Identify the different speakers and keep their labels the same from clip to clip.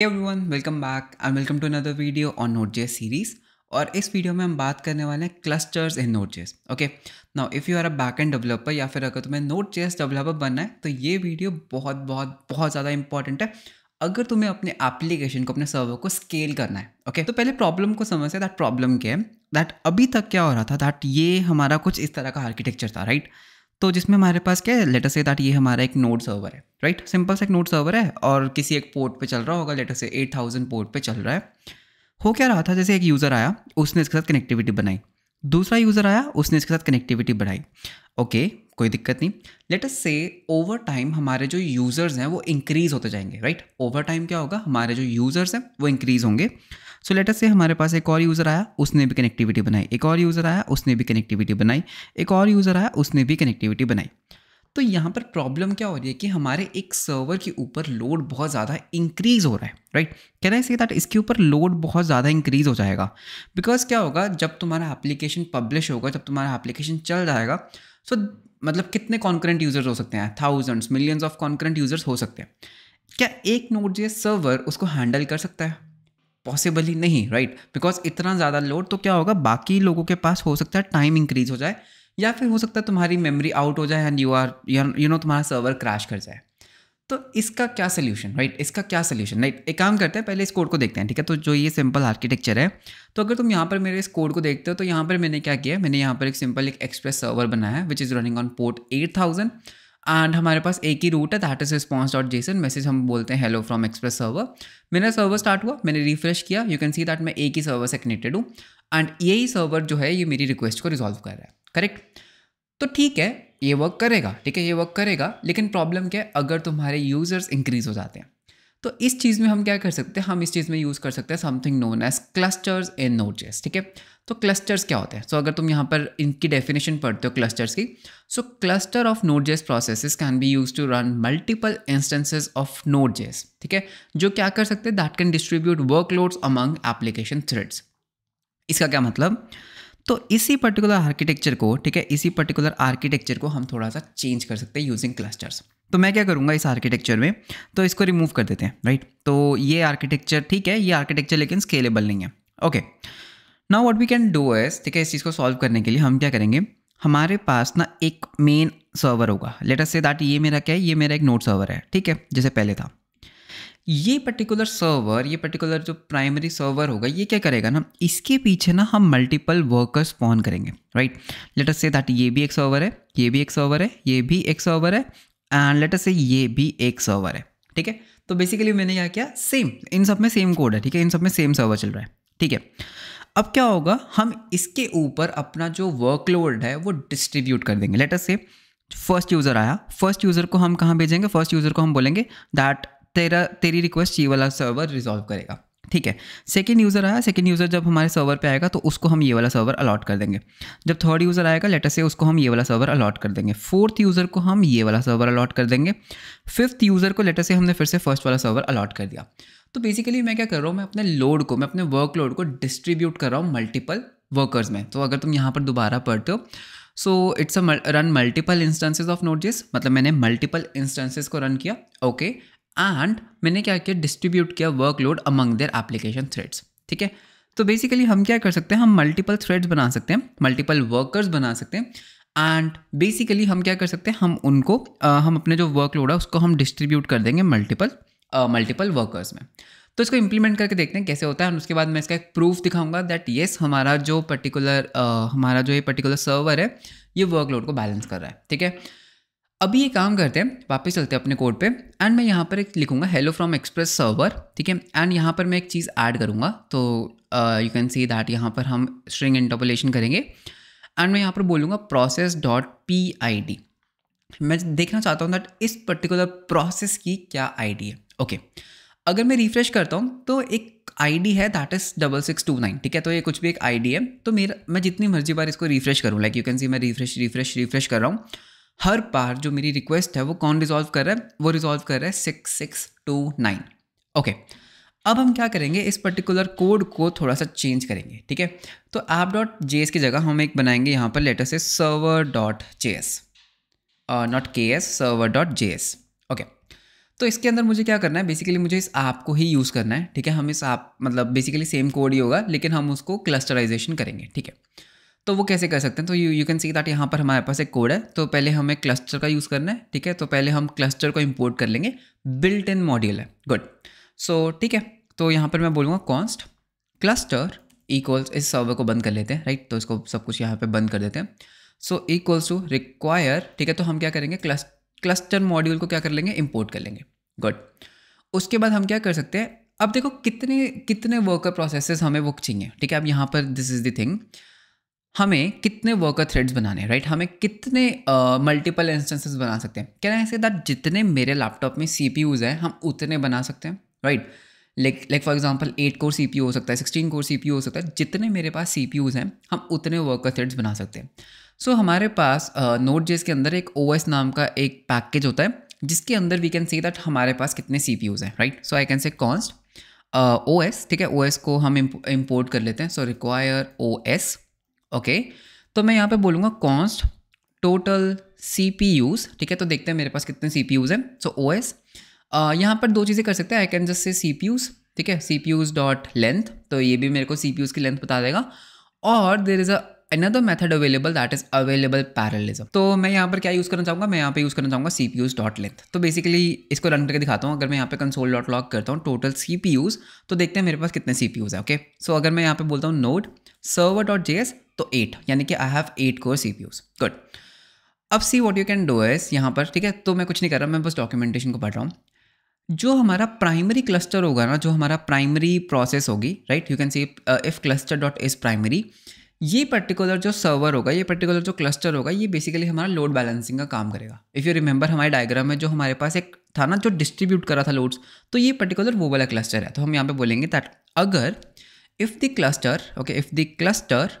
Speaker 1: Everyone welcome back and welcome to another video on Node.js series और इस वीडियो में हम बात करने वाले हैं clusters in Node JS okay now if you are a back end developer या फिर अगर तुम्हें नोट जेस डेवलपर बनना है तो ये वीडियो बहुत बहुत बहुत ज़्यादा इंपॉर्टेंट है। अगर तुम्हें अपने एप्लीकेशन को, अपने सर्वर को स्केल करना है ओके okay? तो पहले प्रॉब्लम को समझते दैट प्रॉब्लम क्या है? दैट अभी तक क्या हो रहा था? दैट ये हमारा कुछ इस तरह का आर्किटेक्चर था राइट right? तो जिसमें हमारे पास क्या है लेटर से दैट ये हमारा एक नोड सर्वर है राइट सिंपल सा एक नोड सर्वर है और किसी एक पोर्ट पे चल रहा होगा लेटर से एट थाउज़ेंड पोर्ट पे चल रहा है। हो क्या रहा था? जैसे एक यूज़र आया, उसने इसके साथ कनेक्टिविटी बनाई। दूसरा यूज़र आया, उसने इसके साथ कनेक्टिविटी बढ़ाई। ओके कोई दिक्कत नहीं। लेट अस से ओवर टाइम हमारे जो यूज़र्स हैं, वो इंक्रीज़ होते जाएँगे राइट ओवर टाइम क्या होगा? हमारे जो यूज़र्स हैं, वो इंक्रीज़ होंगे। सो लेटर से हमारे पास एक और यूज़र आया, उसने भी कनेक्टिविटी बनाई। एक और यूज़र आया, उसने भी कनेक्टिविटी बनाई। एक और यूज़र आया, उसने भी कनेक्टिविटी बनाई। तो यहाँ पर प्रॉब्लम क्या हो रही है कि हमारे एक सर्वर के ऊपर लोड बहुत ज़्यादा इंक्रीज हो रहा है right can I say that इसके ऊपर लोड बहुत ज़्यादा इंक्रीज हो जाएगा? बिकॉज़ क्या होगा, जब तुम्हारा एप्लीकेशन पब्लिश होगा, जब तुम्हारा एप्लीकेशन चल जाएगा सो मतलब कितने कॉन्करेंट यूज़र्स हो सकते हैं? Thousands millions of concurrent users हो सकते हैं। क्या एक नोट जे सर्वर उसको हैंडल कर सकता है? पॉसिबली नहीं राइट बिकॉज़ इतना ज़्यादा लोड तो क्या होगा? बाकी लोगों के पास हो सकता है टाइम इंक्रीज हो जाए, या फिर हो सकता है तुम्हारी मेमोरी आउट हो जाए and you are you know तुम्हारा सर्वर क्रैश कर जाए। तो इसका क्या सोल्यूशन राइट इसका क्या सोल्यूशन राइट एक काम करते हैं, पहले इस कोड को देखते हैं, ठीक है? तो जो ये सिंपल आर्किटेक्चर है तो अगर तुम यहाँ पर मेरे इस कोड को देखते हो तो यहाँ पर मैंने क्या किया मैंने यहाँ पर एक सिंपल एक एक्सप्रेस सर्वर बनाया है which is running on port eight thousand and हमारे पास एक ही रूट है that is response dot JSON message हम बोलते हैं हेलो फ्रॉम एक्सप्रेस सर्वर मेरा सर्वर स्टार्ट हुआ, मैंने रिफ्रेश किया. यू कैन सी दैट मैं एक ही सर्वर से कनेक्टेड हूँ. एंड यही सर्वर जो है, ये मेरी रिक्वेस्ट को रिजॉल्व कर रहा है. करेक्ट तो ठीक है, ये वर्क करेगा, ठीक है, ये वर्क करेगा. लेकिन प्रॉब्लम क्या है? अगर तुम्हारे यूज़र्स इंक्रीज हो जाते हैं तो इस चीज़ में हम क्या कर सकते हैं? हम इस चीज़ में यूज़ कर सकते हैं something known as clusters in Node JS ठीक है? तो क्लस्टर्स क्या होते हैं? सो so, अगर तुम यहाँ पर इनकी डेफिनेशन पढ़ते हो क्लस्टर्स की so cluster of Node JS process can be use to run multiple instances of Node JS ठीक है? जो क्या कर सकते हैं? That can distribute workloads among application threads इसका क्या मतलब? तो इसी पर्टिकुलर आर्किटेक्चर को ठीक है? इसी पर्टिकुलर आर्किटेक्चर को हम थोड़ा सा चेंज कर सकते हैं यूजिंग क्लस्टर्स तो मैं क्या करूँगा इस आर्किटेक्चर में? तो इसको रिमूव कर देते हैं राइट तो ये आर्किटेक्चर ठीक है, ये आर्किटेक्चर लेकिन स्केलेबल नहीं है। Okay now what we can do as ठीक है, इस चीज़ को सॉल्व करने के लिए हम क्या करेंगे? हमारे पास ना एक मेन सर्वर होगा। लेटर से दैट ये मेरा क्या है? ये मेरा एक नोट सर्वर है, ठीक है, जैसे पहले था। ये पर्टिकुलर सर्वर ये पर्टिकुलर जो प्राइमरी सर्वर होगा, ये क्या करेगा ना? इसके पीछे ना हम मल्टीपल वर्कर्स स्पॉन करेंगे राइट लेटर से दैट ये भी एक सर्वर है, ये भी एक सर्वर है, ये भी एक सर्वर है एंड लेटर से ये भी एक सर्वर है, ठीक है? तो बेसिकली मैंने क्या किया? सेम इन सब में सेम कोड है, ठीक है? इन सब में सेम सर्वर चल रहा है, ठीक है? अब क्या होगा? हम इसके ऊपर अपना जो वर्कलोड है, वो डिस्ट्रीब्यूट कर देंगे। लेटर से फ़र्स्ट यूज़र आया। फ़र्स्ट यूज़र को हम कहाँ भेजेंगे? फ़र्स्ट यूज़र को हम बोलेंगे दैट तेरा, तेरी रिक्वेस्ट ये वाला सर्वर रिजॉल्व करेगा। ठीक है। सेकेंड यूज़र आया सेकेंड यूज़र जब हमारे सर्वर पे आएगा तो उसको हम ये वाला सर्वर अलॉट कर देंगे। जब थर्ड यूज़र आएगा लेटर से उसको हम ये वाला सर्वर अलॉट कर देंगे। फोर्थ यूज़र को हम ये वाला सर्वर अलॉट कर देंगे। फिफ्थ यूज़र को लेटर से हमने फिर से फ़र्स्ट वाला सर्वर अलॉट कर दिया। तो बेसिकली मैं क्या कर रहा हूँ, मैं अपने लोड को, मैं अपने वर्क लोड को डिस्ट्रीब्यूट कर रहा हूँ मल्टीपल वर्कर्स में। तो अगर तुम यहाँ पर दोबारा पढ़ते हो so it's a run multiple instances of Node मतलब मैंने मल्टीपल इंस्टेंसेज को रन किया ओके एंड मैंने क्या किया? डिस्ट्रीब्यूट किया workload among their application threads ठीक है? तो बेसिकली हम क्या कर सकते हैं? हम मल्टीपल थ्रेड्स बना सकते हैं मल्टीपल वर्कर्स बना सकते हैं। एंड बेसिकली हम क्या कर सकते हैं? हम उनको आ, हम अपने जो वर्कलोड है उसको हम डिस्ट्रीब्यूट कर देंगे मल्टीपल मल्टीपल वर्कर्स में। तो इसको इंप्लीमेंट करके देखते हैं कैसे होता है। और उसके बाद मैं इसका एक प्रूफ दिखाऊँगा दैट येस हमारा जो पर्टिकुलर हमारा जो ये पर्टिकुलर सर्वर है ये वर्कलोड को बैलेंस कर रहा है। ठीक है? अभी ये काम करते हैं, वापस चलते हैं अपने कोड पे एंड मैं यहाँ पर एक लिखूँगा हेलो फ्रॉम एक्सप्रेस सर्वर ठीक है? एंड यहाँ पर मैं एक चीज़ ऐड करूँगा तो यू कैन सी दैट यहाँ पर हम स्ट्रिंग इंटरपोलेशन करेंगे एंड मैं यहाँ पर बोलूँगा process dot P I D मैं देखना चाहता हूँ दैट इस पर्टिकुलर प्रोसेस की क्या आई डी है। Okay okay. अगर मैं रिफ्रेश करता हूँ तो एक आईडी है that is double six two nine ठीक है? तो ये कुछ भी एक आईडी है तो मेरा, मैं जितनी मर्ज़ी बार इसको रिफ्रेश करूँ लाइक यू कैन सी मैं रिफ्रेश रिफ्रेश रिफ्रेश कर रहा हूँ। हर बार जो मेरी रिक्वेस्ट है, वो कौन रिजॉल्व कर रहा है? वो रिजॉल्व कर रहा है six six two nine okay अब हम क्या करेंगे? इस पर्टिकुलर कोड को थोड़ा सा चेंज करेंगे, ठीक है? तो ऐप डॉट जे की जगह हम एक बनाएँगे यहाँ पर लेटर से server dot J S not K S server dot J S okay तो इसके अंदर मुझे क्या करना है? बेसिकली मुझे इस ऐप को ही यूज़ करना है, ठीक है? हम इस ऐप मतलब बेसिकली सेम कोड ही होगा, लेकिन हम उसको क्लस्टराइजेशन करेंगे, ठीक है? तो वो कैसे कर सकते हैं? तो you you can see that यहाँ पर हमारे पास एक कोड है। तो पहले हमें क्लस्टर का यूज़ करना है, ठीक है? तो पहले हम क्लस्टर को इम्पोर्ट कर लेंगे। बिल्ट इन मॉड्यूल है। गुड सो ठीक है। तो यहाँ पर मैं बोलूँगा कॉन्स्ट क्लस्टर इक्वल्स इस सर्वर को बंद कर लेते हैं राइट तो इसको सब कुछ यहाँ पे बंद कर देते हैं। सो इक्वल्स टू रिक्वायर ठीक है? तो हम क्या करेंगे? क्लस्टर मॉड्यूल को क्या कर लेंगे? इम्पोर्ट कर लेंगे। गुड उसके बाद हम क्या कर सकते हैं? अब देखो कितने कितने वर्कर प्रोसेसेस हमें वो चाहिए, ठीक है? अब यहाँ पर दिस इज़ द थिंग हमें कितने वर्कर थ्रेड्स बनाने हैं राइट हमें कितने मल्टीपल इंस्टेंसेस बना सकते हैं। क्या ऐसे दैट जितने मेरे लैपटॉप में सी पी यूज़ हैं हम उतने बना सकते हैं right like like for example eight core C P हो सकता है सिक्सटीन कोर सी पी हो सकता है जितने मेरे पास सी पी यूज़ हैं हम उतने वर्कर थ्रेड्स बना सकते हैं। सो so, हमारे पास नोट uh, जेस के अंदर एक ओ एस नाम का एक पैकेज होता है जिसके अंदर वी कैन सी दैट हमारे पास कितने सी पी यूज़ हैं right so I can say const O S ठीक है? ओ एस को हम इम्पोर्ट कर लेते हैं so require O S okay? तो मैं यहाँ पे बोलूँगा const total C P use ठीक है? तो देखते हैं मेरे पास कितने सी पी यूज़ हैं। सो ओ एस यहाँ पर दो चीज़ें कर सकते हैं। I can just say C P use ठीक है? C P use dot length तो ये भी मेरे को सी पी यूज़ की लेंथ बता देगा। और there is a another method available that is available parallelism तो मैं यहाँ पर क्या यूज़ करना चाहूँगा? मैं यहाँ पे यूज़ करना चाहूँगा C P use dot length तो बेसिकली इसको रन करके दिखाता हूँ। अगर मैं यहाँ पे कंसोल डॉट लॉक करता हूँ टोटल सी पी यूज़ तो देखते हैं मेरे पास कितने सी पी यूज़ है ओके सो अगर मैं यहाँ पे बोलता हूँ node server dot J S तो एट यानी कि I have eight core C good अब see what you can do as यहाँ पर, ठीक है तो मैं कुछ नहीं कर रहा, मैं बस डॉक्यूमेंटेशन को पढ़ रहा हूँ। जो हमारा प्राइमरी क्लस्टर होगा ना, जो हमारा प्राइमरी प्रोसेस होगी right you can see if cluster dot is primary ये पर्टिकुलर जो सर्वर होगा, ये पर्टिकुलर जो क्लस्टर होगा, ये बेसिकली हमारा लोड बैलेंसिंग का काम करेगा। इफ़ यू रिमेंबर हमारे डायग्राम में जो हमारे पास एक था ना, जो डिस्ट्रीब्यूट करा था लोड्स तो ये पर्टिकुलर वो वाला क्लस्टर है। तो हम यहाँ पे बोलेंगे दैट अगर if the cluster okay if the cluster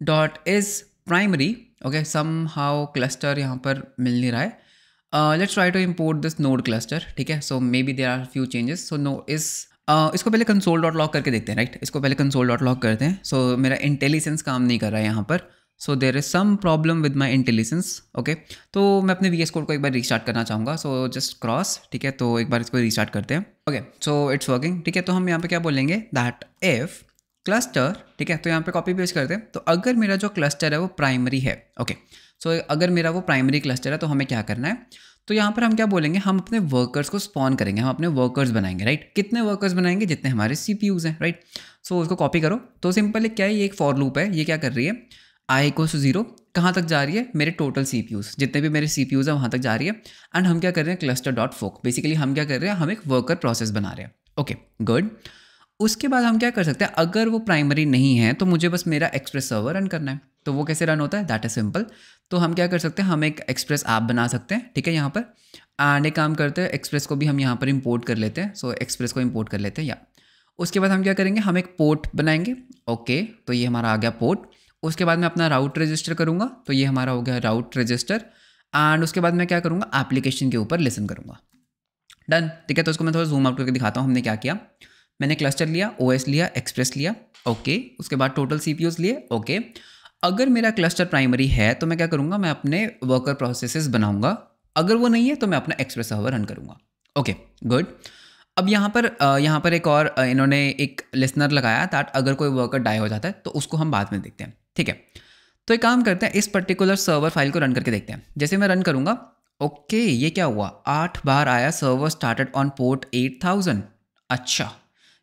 Speaker 1: dot is primary okay somehow cluster यहाँ पर मिल नहीं रहा है। Let's try to import this node cluster ठीक है? So maybe there are few changes so no is Uh, इसको पहले कंसोल डॉट लॉक करके देखते हैं राइट इसको पहले कंसोल डॉट लॉक करते हैं। सो so, मेरा इंटेलिजेंस काम नहीं कर रहा है यहाँ पर। So there is some problem with my intelligence okay तो मैं अपने वी एस कोड को एक बार रिस्टार्ट करना चाहूँगा। सो जस्ट क्रॉस ठीक है? तो एक बार इसको रिस्टार्ट करते हैं। ओके सो इट्स वर्किंग ठीक है? तो हम यहाँ पे क्या बोलेंगे? दैट इफ़ क्लस्टर ठीक है? तो यहाँ पे कॉपी पेस्ट करते हैं। तो अगर मेरा जो क्लस्टर है वो प्राइमरी है ओके सो अगर मेरा वो प्राइमरी क्लस्टर है तो हमें क्या करना है? तो यहाँ पर हम क्या बोलेंगे? हम अपने वर्कर्स को स्पॉन करेंगे, हम अपने वर्कर्स बनाएँगे राइट कितने वर्कर्स बनाएँगे? जितने हमारे सी हैं राइट सो उसको कॉपी करो। तो सिंपल क्या है? ये एक फॉर लूप है। ये क्या कर रही है? आई टू ज़ीरो कहाँ तक जा रही है? मेरे टोटल सी जितने भी मेरे सी हैं, वहाँ तक जा रही है। एंड हम क्या कर रहे हैं? क्लस्टर डॉट फोक बेसिकली हम क्या कर रहे हैं? हम एक वर्कर प्रोसेस बना रहे हैं। ओके गुड उसके बाद हम क्या कर सकते हैं? अगर वो प्राइमरी नहीं है तो मुझे बस मेरा एक्सप्रेस सर्वर रन करना है। तो वो कैसे रन होता है? दैट इज़ सिंपल तो हम क्या कर सकते हैं? हम एक एक्सप्रेस ऐप बना सकते हैं ठीक है यहाँ पर। एंड एक काम करते हैं एक्सप्रेस को भी हम यहाँ पर इम्पोर्ट कर लेते हैं। सो so, एक्सप्रेस को इम्पोर्ट कर लेते हैं या उसके बाद हम क्या करेंगे? हम एक पोर्ट बनाएँगे। ओके तो ये हमारा आ गया पोर्ट उसके बाद मैं अपना राउट रजिस्टर करूँगा। तो ये हमारा हो गया राउट रजिस्टर एंड उसके बाद मैं क्या करूँगा? एप्लीकेशन के ऊपर लिसन करूँगा। डन ठीक है तो उसको मैं थोड़ा जूम आउट करके दिखाता हूँ हमने क्या किया? मैंने क्लस्टर लिया ओएस लिया एक्सप्रेस लिया ओके उसके बाद टोटल सी लिए ओके अगर मेरा क्लस्टर प्राइमरी है तो मैं क्या करूँगा? मैं अपने वर्कर प्रोसेसेस बनाऊँगा। अगर वो नहीं है तो मैं अपना एक्सप्रेस सर्वर रन करूँगा। ओके गुड अब यहाँ पर यहाँ पर एक और इन्होंने एक लिसनर लगाया दैट अगर कोई वर्कर डाई हो जाता है तो उसको हम बाद में देखते हैं। ठीक है? तो एक काम करते हैं, इस पर्टिकुलर सर्वर फ़ाइल को रन करके देखते हैं। जैसे मैं रन करूँगा ओके ये क्या हुआ? आठ बार आया server started on port eight thousand अच्छा।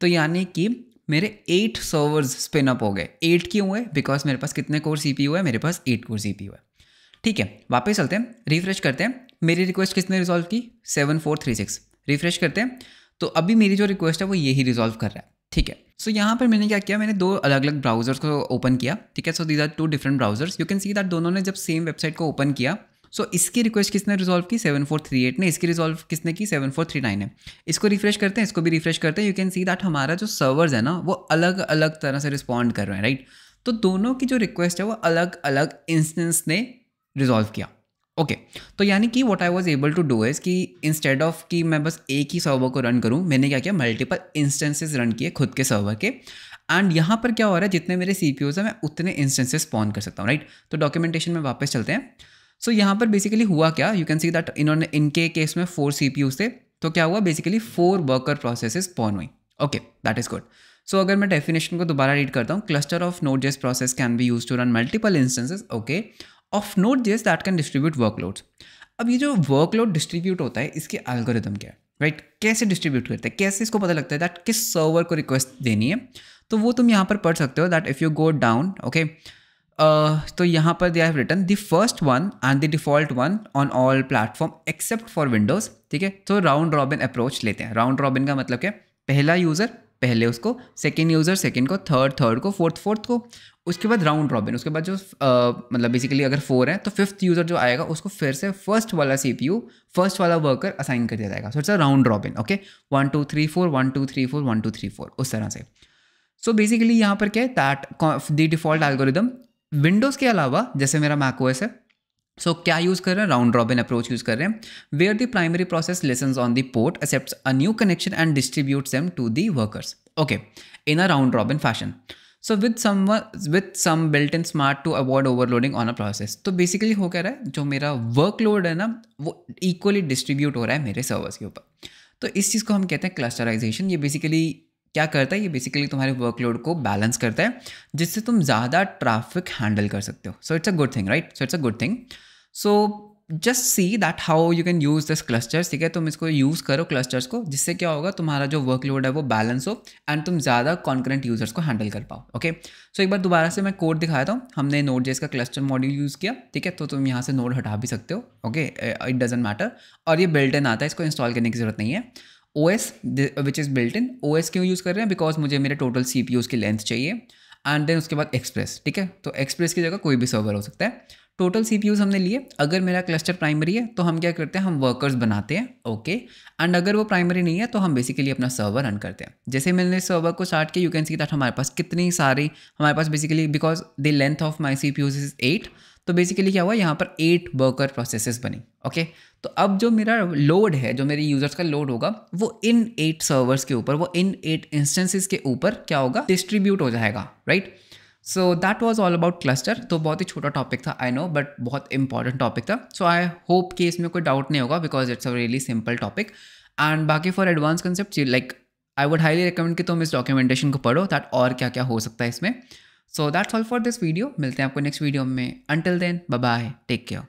Speaker 1: तो यानी कि मेरे एट सर्वर्स स्पिन अप हो गए। एट क्यों हुए? बिकॉज़ मेरे पास कितने कोर सीपीयू है? मेरे पास एट कोर सीपीयू है। ठीक है वापस चलते हैं रिफ्रेश करते हैं। मेरी रिक्वेस्ट किसने रिजॉल्व की? Seven four three six refresh करते हैं। तो अभी मेरी जो रिक्वेस्ट है वो यही रिजॉल्व कर रहा है। ठीक है। सो so, यहाँ पर मैंने क्या किया? मैंने दो अलग अलग ब्राउजर्स को ओपन किया। ठीक है? So these are two different browsers you can see that दोनों ने जब सेम वेबसाइट को ओपन किया सो so, इसकी रिक्वेस्ट किसने रिजॉल्व की? सेवन फोर थ्री एट ने। इसकी रिजॉल्व किसने की? सेवन फोर थ्री नाइन है इसको रिफ्रेश करते हैं इसको भी रिफ्रेश करते हैं। यू कैन सी दैट हमारा जो सर्वर्स है ना वो अलग अलग तरह से रिस्पॉन्ड कर रहे हैं राइट तो दोनों की जो रिक्वेस्ट है वो अलग अलग इंस्टेंस ने रिजॉल्व किया। ओके okay, तो यानी कि what I was able to do is कि इंस्टेड ऑफ़ कि मैं बस एक ही सर्वर को रन करूँ मैंने क्या किया? मल्टीपल इंस्टेंसेस रन किए खुद के सर्वर के। एंड यहाँ पर क्या हो रहा है? जितने मेरे सी पी है मैं उतने इंस्टेंसेस स्पॉन कर सकता हूँ राइट तो डॉक्यूमेंटेशन में वापस चलते हैं। सो so, यहाँ पर बेसिकली हुआ क्या? यू कैन सी दैट इन्होंने इनके केस में फोर सी पी थे। तो क्या हुआ? Basically four worker processes spawn हुई। Okay that is good so अगर मैं डेफिनेशन को दोबारा रीड करता हूँ cluster of Node JS process can be used to run multiple instances okay of Node JS that can distribute workloads अब ये जो वर्कलोड डिस्ट्रीब्यूट होता है इसके एल्गोरिदम क्या है? Right right? कैसे डिस्ट्रीब्यूट करते हैं? कैसे इसको पता लगता है दैट किस सर्वर को रिक्वेस्ट देनी है? तो वो तुम यहाँ पर पढ़ सकते हो that if you go down okay तो यहाँ पर they have return the first one and the default one on all platform except for Windows ठीक है? तो राउंड रॉबिन अप्रोच लेते हैं। राउंड रॉबिन का मतलब क्या पहला यूज़र पहले उसको सेकेंड यूज़र सेकेंड को थर्ड थर्ड को फोर्थ फोर्थ को, उसके बाद राउंड रॉबिन उसके बाद जो मतलब बेसिकली अगर फोर है तो फिफ्थ यूज़र जो आएगा, उसको फिर से फ़र्स्ट वाला सी पी यू फ़र्स्ट वाला वर्कर असाइन कर दिया जाएगा। So it's a round robin okay one two three four one two three four one two three four उस तरह से। सो बेसिकली यहाँ पर क्या है? That the default algorithm Windows के अलावा जैसे मेरा मैक ओएस है सो so, क्या यूज़ कर रहे हैं? राउंड रॉबिन अप्रोच यूज़ कर रहे हैं। Where the primary process listen on the port accept a new connection and distribute same to the workers okay in a round robin fashion so with some with some built in smart to avoid overloading on a process तो basically हो क्या रहा है? जो मेरा workload है ना वो इक्वली डिस्ट्रीब्यूट हो रहा है मेरे सर्वर्स के ऊपर। तो इस चीज़ को हम कहते हैं क्लस्टराइजेशन ये बेसिकली क्या करता है? ये बेसिकली तुम्हारे वर्कलोड को बैलेंस करता है, जिससे तुम ज़्यादा ट्रैफ़िक हैंडल कर सकते हो। So it's a good thing right so it's a good thing so just see that how you can use this clusters ठीक है? तुम इसको यूज़ करो क्लस्टर्स को, जिससे क्या होगा? तुम्हारा जो वर्कलोड है वो बैलेंस हो एंड तुम ज़्यादा कॉन्करेंट यूज़र्स को हैंडल कर पाओ ओके सो एक बार दोबारा से मैं कोड दिखाया था हमने नोट जेस का क्लस्टर मॉड्यूल यूज़ किया, ठीक है? तो तुम यहाँ से नोट हटा भी सकते हो ओके इट डजेंट मैटर और ये बिल्ट इन आता है, इसको इंस्टॉल करने की ज़रूरत नहीं है। O S which is built in O S क्यों यूज़ कर रहे हैं? बिकॉज़ मुझे मेरे टोटल सी पी की लेंथ चाहिए एंड देन उसके बाद एक्सप्रेस ठीक है? तो एक्सप्रेस की जगह कोई भी सर्वर हो सकता है। टोटल सी हमने लिए, अगर मेरा क्लस्टर प्राइमरी है तो हम क्या करते हैं? हम वर्कर्स बनाते हैं ओके एंड अगर वो प्राइमरी नहीं है तो हम बेसिकली अपना सर्वर रन करते हैं। जैसे मैंने सर्वर को स्टार्ट किया यू कैन सी दैट हमारे पास कितनी सारी, हमारे पास basically because the length of my C P is eight तो बेसिकली क्या हुआ? यहाँ पर एट वर्कर प्रोसेसेस बनी ओके तो अब जो मेरा लोड है, जो मेरे यूज़र्स का लोड होगा, वो इन एट सर्वर्स के ऊपर, वो इन एट इंस्टेंसेस के ऊपर क्या होगा? डिस्ट्रीब्यूट हो जाएगा right so that was all about cluster तो बहुत ही छोटा टॉपिक था आई नो बट बहुत इंपॉर्टेंट टॉपिक था। सो आई होप कि इसमें कोई डाउट नहीं होगा because it's a really simple topic and बाकी for advance concept like I would highly recommend कि तुम इस डॉक्यूमेंटेशन को पढ़ो दैट और क्या क्या हो सकता है इसमें। So that's all for this video मिलते हैं आपको नेक्स्ट वीडियो में. Until then bye take care